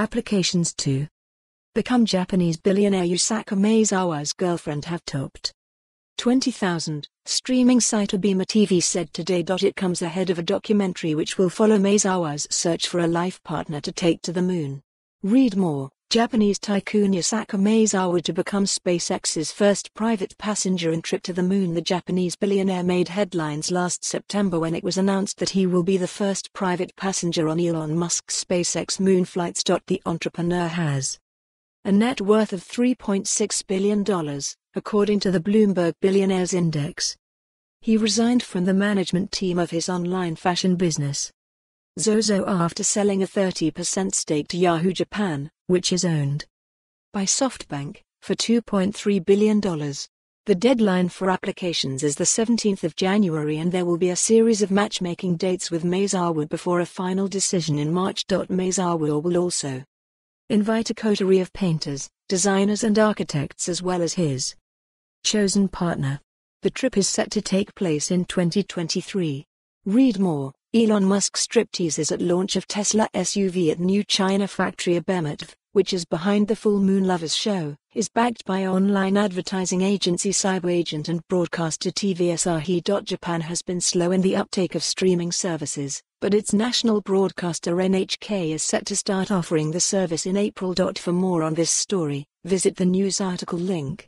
Applications to become Japanese billionaire Yusaku Maezawa's girlfriend have topped 20,000. Streaming site Abema TV said today. It comes ahead of a documentary which will follow Maezawa's search for a life partner to take to the moon. Read more. Japanese tycoon Yusaku Maezawa to become SpaceX's first private passenger and trip to the moon. The Japanese billionaire made headlines last September when it was announced that he will be the first private passenger on Elon Musk's SpaceX moon flights. The entrepreneur has a net worth of $3.6 billion, according to the Bloomberg Billionaires Index. He resigned from the management team of his online fashion business. Zozo after selling a 30% stake to Yahoo Japan, which is owned by SoftBank, for $2.3 billion. The deadline for applications is the 17th of January and there will be a series of matchmaking dates with Maezawa before a final decision in March. Maezawa will also invite a coterie of painters, designers and architects as well as his chosen partner. The trip is set to take place in 2023. Read more. Elon Musk stripteases at launch of Tesla SUV at new China factory Abematv, which is behind the Full Moon Lovers show, is backed by online advertising agency CyberAgent and broadcaster TV Japan has been slow in the uptake of streaming services, but its national broadcaster NHK is set to start offering the service in April. For more on this story, visit the news article link.